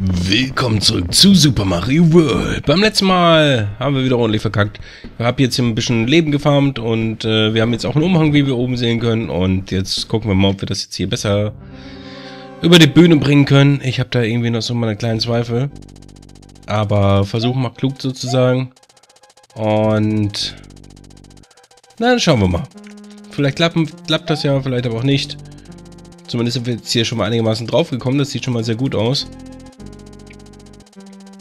Willkommen zurück zu Super Mario World. Beim letzten Mal haben wir wieder ordentlich verkackt. Ich habe jetzt hier ein bisschen Leben gefarmt und äh, wir haben jetzt auch einen Umhang, wie wir oben sehen können. Und jetzt gucken wir mal, ob wir das jetzt hier besser über die Bühne bringen können. Ich habe da irgendwie noch so meine kleinen Zweifel. Aber versuchen mal klug sozusagen. Und dann schauen wir mal. Vielleicht klappen, klappt das ja, vielleicht aber auch nicht. Zumindest sind wir jetzt hier schon mal einigermaßen drauf gekommen. Das sieht schon mal sehr gut aus.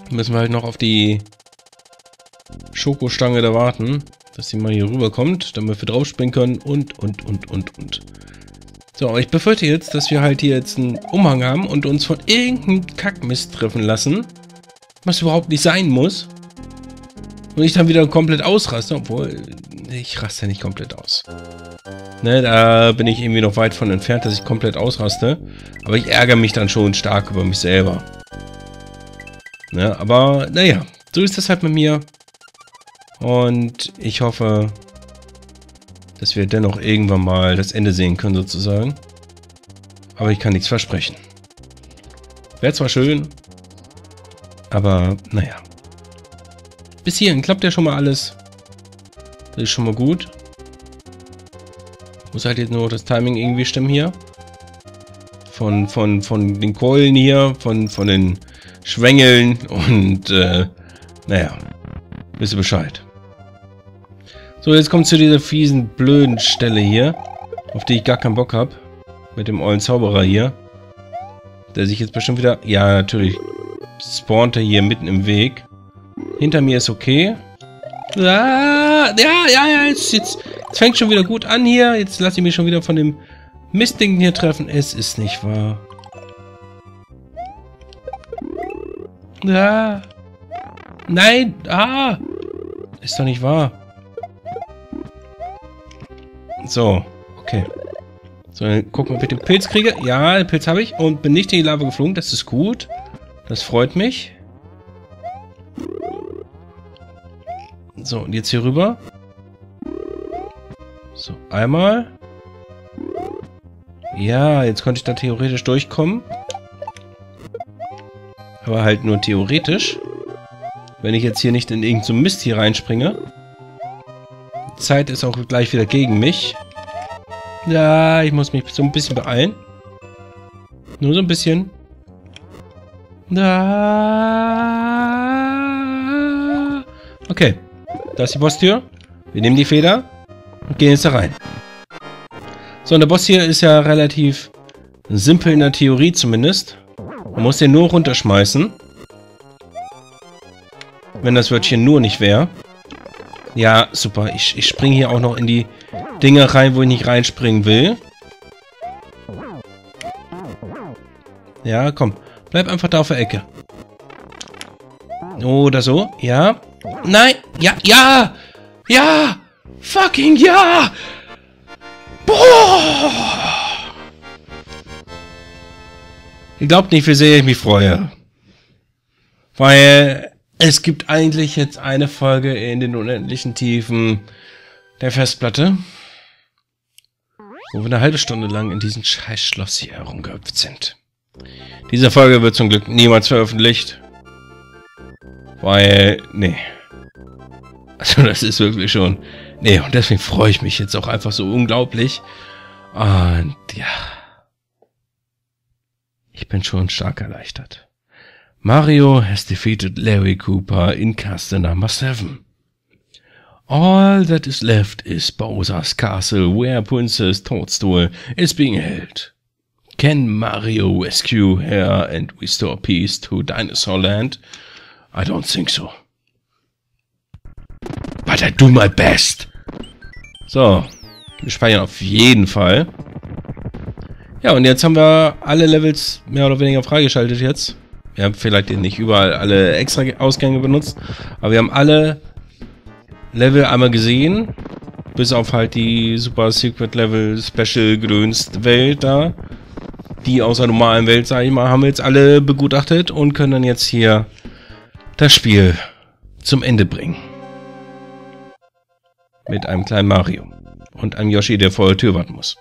Müssen wir halt noch auf die Schokostange da warten, dass sie mal hier rüberkommt, damit wir draufspringen können und, und, und, und, und. So, ich befürchte jetzt, dass wir halt hier jetzt einen Umhang haben und uns von irgendeinem Kackmist treffen lassen, was überhaupt nicht sein muss. Und ich dann wieder komplett ausraste, obwohl ich raste nicht komplett aus. Ne, da bin ich irgendwie noch weit von entfernt, dass ich komplett ausraste. Aber ich ärgere mich dann schon stark über mich selber. Ne, aber naja, so ist das halt mit mir. Und ich hoffe, dass wir dennoch irgendwann mal das Ende sehen können sozusagen. Aber ich kann nichts versprechen. Wäre zwar schön, aber naja. Bis hierhin klappt ja schon mal alles. Das ist schon mal gut. Muss halt jetzt nur das Timing irgendwie stimmen hier. Von, von, von den Keulen hier, von, von den Schwängeln und äh, naja, wisst ihr Bescheid. So, jetzt kommt zu dieser fiesen, blöden Stelle hier, auf die ich gar keinen Bock habe. Mit dem ollen Zauberer hier. Der sich jetzt bestimmt wieder... Ja, natürlich spawnt er hier mitten im Weg. Hinter mir ist okay. Ah, ja, ja, ja, jetzt, jetzt, jetzt fängt schon wieder gut an hier. Jetzt lasse ich mich schon wieder von dem Mistding hier treffen. Es ist nicht wahr. Ja. Nein. Ah. Ist doch nicht wahr. So. Okay. So, dann gucken wir, ob ich den Pilz kriege. Ja, den Pilz habe ich. Und bin nicht in die Lava geflogen. Das ist gut. Das freut mich. So, und jetzt hier rüber. So, einmal. Ja, jetzt konnte ich da theoretisch durchkommen. Aber halt nur theoretisch. Wenn ich jetzt hier nicht in irgendeinen so Mist hier reinspringe. Zeit ist auch gleich wieder gegen mich. Ja, ich muss mich so ein bisschen beeilen. Nur so ein bisschen. Da. Okay. Da ist die Bosstür. Wir nehmen die Feder und gehen jetzt da rein. So, und der Boss hier ist ja relativ simpel in der Theorie zumindest. Man muss den nur runterschmeißen. Wenn das Wörtchen nur nicht wäre. Ja, super. Ich, ich springe hier auch noch in die Dinge rein, wo ich nicht reinspringen will. Ja, komm. Bleib einfach da auf der Ecke. Oder so. Ja. Nein. Ja, ja. Ja. Fucking ja. Boah. Ihr glaubt nicht, wie sehr ich mich freue. Weil es gibt eigentlich jetzt eine Folge in den unendlichen Tiefen der Festplatte, wo wir eine halbe Stunde lang in diesem Scheißschloss hier herumgehüpft sind. Diese Folge wird zum Glück niemals veröffentlicht. Weil, nee. Also das ist wirklich schon... Nee, und deswegen freue ich mich jetzt auch einfach so unglaublich. Und ja... Ich bin schon stark erleichtert. Mario has defeated Larry Cooper in Castle Number 7. All that is left is Bowser's castle where Princess Toadstool is being held. Can Mario rescue her and restore peace to Dinosaur Land? I don't think so. But I do my best. So, wir speichern auf jeden Fall. Ja, und jetzt haben wir alle Levels mehr oder weniger freigeschaltet jetzt. Wir haben vielleicht nicht überall alle extra Ausgänge benutzt, aber wir haben alle Level einmal gesehen. Bis auf halt die Super Secret Level Special Grünst Welt da. Die aus der normalen Welt, sag ich mal, haben wir jetzt alle begutachtet und können dann jetzt hier das Spiel zum Ende bringen. Mit einem kleinen Mario. Und einem Yoshi, der vor der Tür warten muss.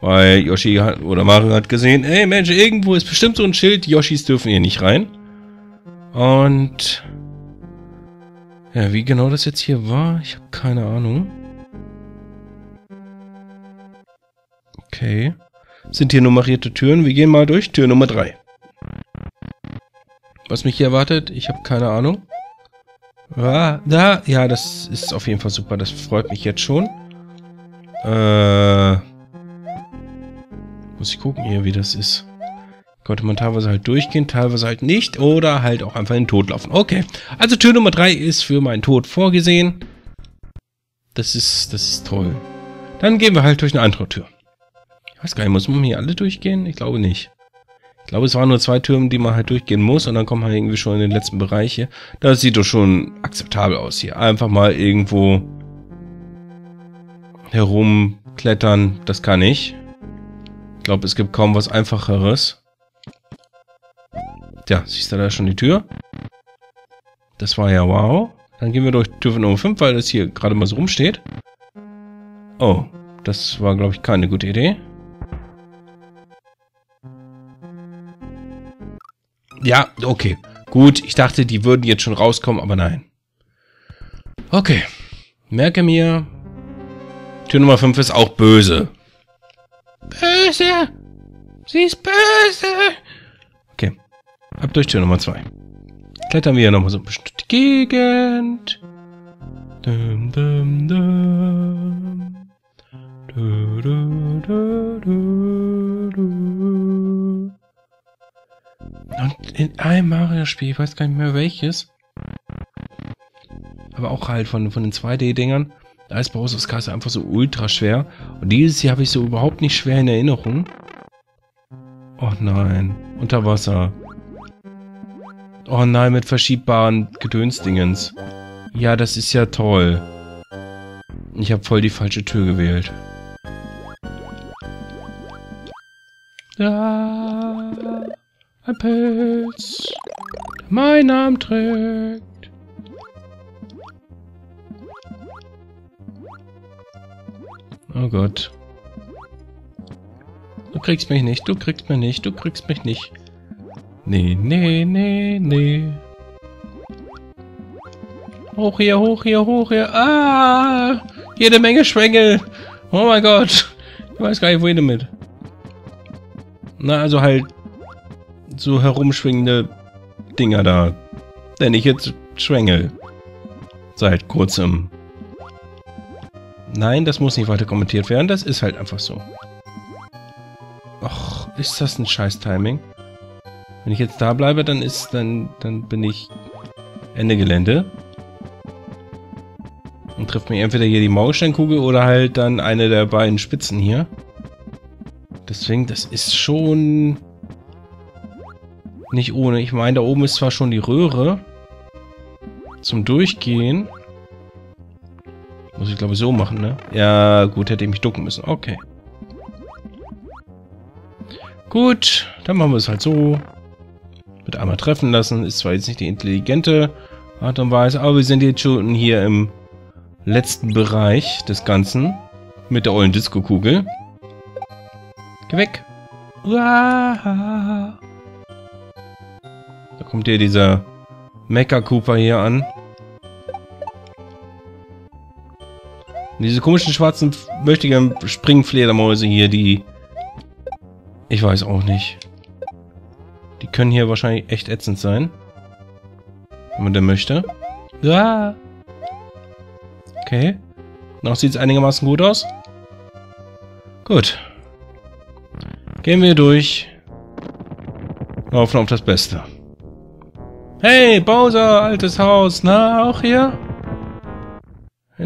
Weil Yoshi hat, oder Mario hat gesehen, ey Mensch, irgendwo ist bestimmt so ein Schild, Yoshis dürfen hier nicht rein. Und... Ja, wie genau das jetzt hier war, ich habe keine Ahnung. Okay. Sind hier nummerierte Türen? Wir gehen mal durch. Tür Nummer 3. Was mich hier erwartet, ich habe keine Ahnung. Ah, da, ja, das ist auf jeden Fall super. Das freut mich jetzt schon. Äh, muss ich gucken hier, wie das ist. Konnte man teilweise halt durchgehen, teilweise halt nicht. Oder halt auch einfach in den Tod laufen. Okay, also Tür Nummer 3 ist für meinen Tod vorgesehen. Das ist, das ist toll. Dann gehen wir halt durch eine andere Tür. Ich weiß gar nicht, muss man hier alle durchgehen? Ich glaube nicht. Ich glaube, es waren nur zwei Türme, die man halt durchgehen muss und dann kommt man irgendwie schon in den letzten Bereich hier. Das sieht doch schon akzeptabel aus hier. Einfach mal irgendwo herumklettern, das kann ich. Ich glaube, es gibt kaum was Einfacheres. Tja, siehst du da schon die Tür? Das war ja wow. Dann gehen wir durch Tür Nummer 5, weil das hier gerade mal so rumsteht. Oh, das war, glaube ich, keine gute Idee. Ja, okay. Gut, ich dachte, die würden jetzt schon rauskommen, aber nein. Okay. Merke mir, Tür Nummer 5 ist auch böse. Böse! Sie ist böse! Okay. Ab durch Tür Nummer 2. Klettern wir nochmal so ein bisschen durch die Gegend. Dum, dum, dum. Du, du, du, du, du. Und in einem Mario-Spiel, ich weiß gar nicht mehr welches, aber auch halt von, von den 2D-Dingern, da ist Bowser's Castle einfach so ultra schwer. Und dieses hier habe ich so überhaupt nicht schwer in Erinnerung. Oh nein, unter Wasser. Oh nein, mit verschiebbaren Gedönsdingens. Ja, das ist ja toll. Ich habe voll die falsche Tür gewählt. Da. Ein Pilz, der meinen Namen trägt. Oh Gott. Du kriegst mich nicht, du kriegst mich nicht, du kriegst mich nicht. Nee, nee, nee, nee. Hoch hier, hoch hier, hoch hier. Ah! Jede Menge Schwengel. Oh mein Gott. Ich weiß gar nicht, wohin damit. Na, also halt so herumschwingende Dinger da. Nenne ich jetzt Schwengel. Seit kurzem. Nein, das muss nicht weiter kommentiert werden. Das ist halt einfach so. Och, ist das ein scheiß Timing? Wenn ich jetzt da bleibe, dann ist, dann, dann bin ich Ende Gelände. Und trifft mir entweder hier die Maulsteinkugel oder halt dann eine der beiden Spitzen hier. Deswegen, das ist schon nicht ohne. Ich meine, da oben ist zwar schon die Röhre zum Durchgehen. Muss ich, glaube ich, so machen, ne? Ja, gut, hätte ich mich ducken müssen. Okay. Gut, dann machen wir es halt so. Wird einmal treffen lassen. Ist zwar jetzt nicht die intelligente Art und Weise, aber wir sind jetzt schon hier im letzten Bereich des Ganzen. Mit der ollen Disco-Kugel. Geh weg. Uah kommt hier dieser Mecha Cooper hier an. Diese komischen schwarzen möchtigen Springfledermäuse hier, die... Ich weiß auch nicht. Die können hier wahrscheinlich echt ätzend sein. Wenn man denn möchte. Ah. Okay. Noch sieht es einigermaßen gut aus. Gut. Gehen wir durch. Hoffen auf das Beste. Hey, Bowser, altes Haus. Na, auch hier?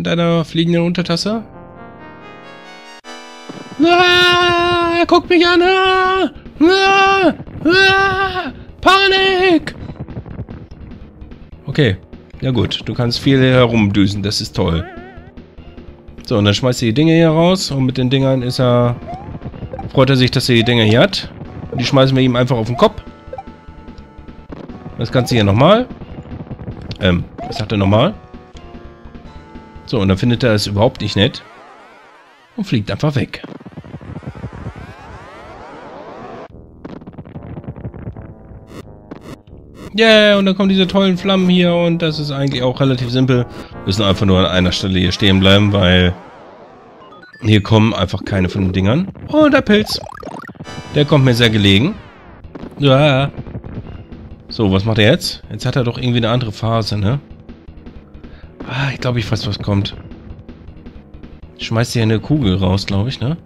In deiner fliegenden Untertasse? Ah, er guckt mich an. Ah, ah, ah, Panik! Okay. Ja gut, du kannst viel herumdüsen, das ist toll. So, und dann schmeißt er die Dinge hier raus und mit den Dingern ist er... Freut er sich, dass er die Dinger hier hat. Und die schmeißen wir ihm einfach auf den Kopf. Das Ganze hier nochmal. Ähm, was sagt er nochmal? So, und dann findet er es überhaupt nicht nett und fliegt einfach weg. Yeah, und dann kommen diese tollen Flammen hier und das ist eigentlich auch relativ simpel. Wir müssen einfach nur an einer Stelle hier stehen bleiben, weil hier kommen einfach keine von den Dingern. Oh, der Pilz. Der kommt mir sehr gelegen. Ja. So, was macht er jetzt? Jetzt hat er doch irgendwie eine andere Phase, ne? Ah, ich glaube, ich weiß, was kommt. Schmeißt hier eine Kugel raus, glaube ich, ne?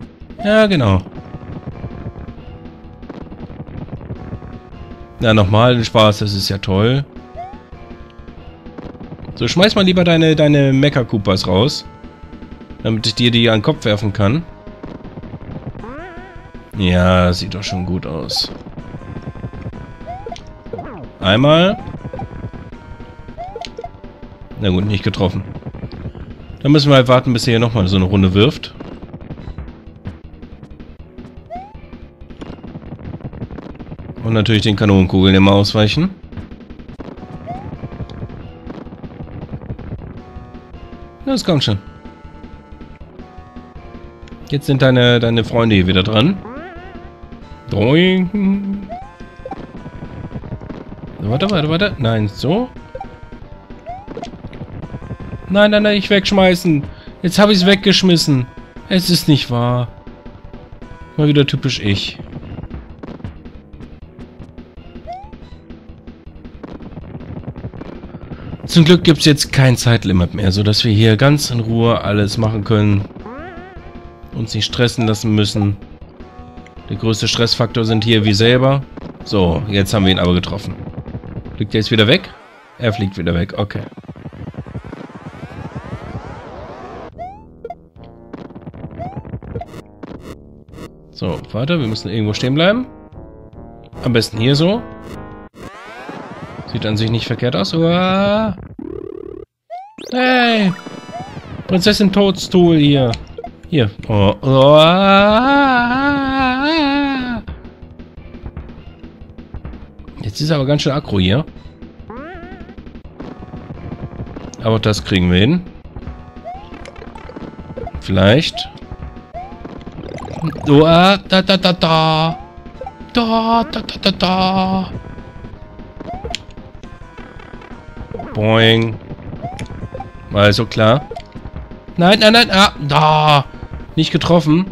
Ja, genau. Na, nochmal Spaß, das ist ja toll. So, schmeiß mal lieber deine, deine Mecha-Koopas raus. Damit ich dir die an den Kopf werfen kann. Ja, sieht doch schon gut aus. Einmal. Na gut, nicht getroffen. Dann müssen wir halt warten, bis er hier nochmal so eine Runde wirft. Und natürlich den Kanonenkugeln immer ausweichen. Das kommt schon. Jetzt sind deine, deine Freunde hier wieder dran. Doing. Warte, warte, warte. Nein, so. Nein, nein, nein, ich wegschmeißen. Jetzt habe ich es weggeschmissen. Es ist nicht wahr. Mal wieder typisch ich. Zum Glück gibt es jetzt kein Zeitlimit mehr, sodass wir hier ganz in Ruhe alles machen können. Uns nicht stressen lassen müssen. Der größte Stressfaktor sind hier wir selber. So, jetzt haben wir ihn aber getroffen. Fliegt er jetzt wieder weg? Er fliegt wieder weg, okay. So, warte, wir müssen irgendwo stehen bleiben. Am besten hier so. Sieht an sich nicht verkehrt aus. Uah. Hey! Prinzessin Toadstool hier. Hier. Oh. Oh. Jetzt ist aber ganz schön aggro hier. Aber das kriegen wir hin. Vielleicht. Oh, da, da, da, da. Da, da, da, da, da. Boing. Also klar. Nein, nein, nein. Ah, da. Nicht getroffen.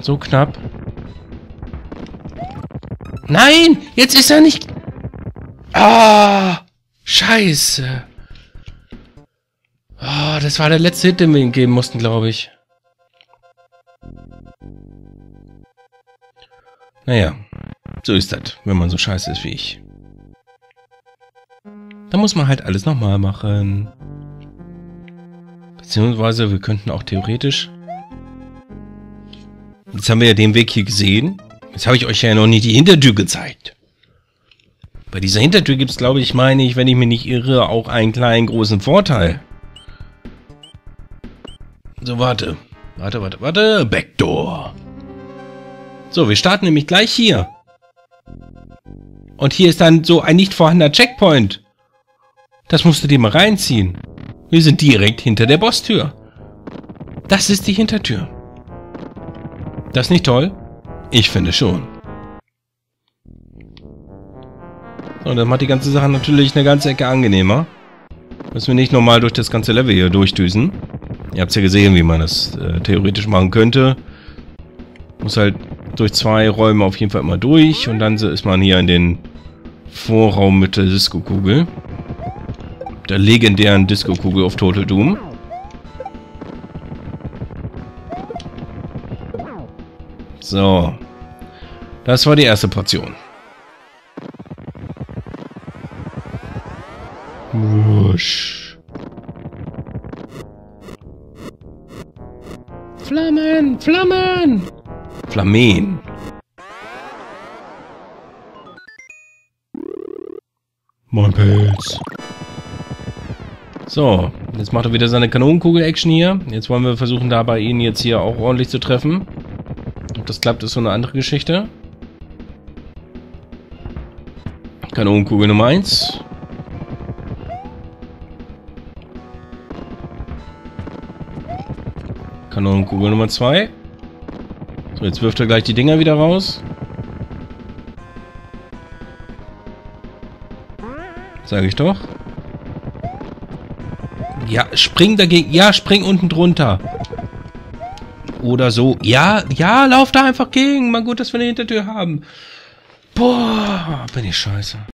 So knapp. Nein! Jetzt ist er nicht... Ah! Scheiße. Oh, das war der letzte Hit, den wir ihm geben mussten, glaube ich. Naja, so ist das, wenn man so scheiße ist wie ich. Da muss man halt alles nochmal machen. Beziehungsweise wir könnten auch theoretisch... Jetzt haben wir ja den Weg hier gesehen. Jetzt habe ich euch ja noch nicht die Hintertür gezeigt. Bei dieser Hintertür gibt es, glaube ich, meine ich, wenn ich mich nicht irre, auch einen kleinen großen Vorteil. So, warte. Warte, warte, warte. Backdoor. So, wir starten nämlich gleich hier. Und hier ist dann so ein nicht vorhandener Checkpoint. Das musst du dir mal reinziehen. Wir sind direkt hinter der Bosstür. Das ist die Hintertür. Das nicht toll? Ich finde schon. So, das macht die ganze Sache natürlich eine ganze Ecke angenehmer. Müssen wir nicht nochmal durch das ganze Level hier durchdüsen. Ihr habt ja gesehen, wie man das äh, theoretisch machen könnte. Muss halt durch zwei Räume auf jeden Fall immer durch und dann ist man hier in den Vorraum mit der Disco-Kugel. Der legendären Disco-Kugel auf Total Doom. So. Das war die erste Portion. Wusch. Flammen! Flammen! Flammen. Mein Pilz. So, jetzt macht er wieder seine Kanonenkugel-Action hier. Jetzt wollen wir versuchen, dabei ihn jetzt hier auch ordentlich zu treffen. Ob das klappt, ist so eine andere Geschichte. Kanonenkugel Nummer 1. Kanonenkugel Nummer 2. So, jetzt wirft er gleich die Dinger wieder raus. Sag ich doch. Ja, spring dagegen. Ja, spring unten drunter. Oder so. Ja, ja, lauf da einfach gegen. Mal gut, dass wir eine Hintertür haben. Boah, bin ich scheiße.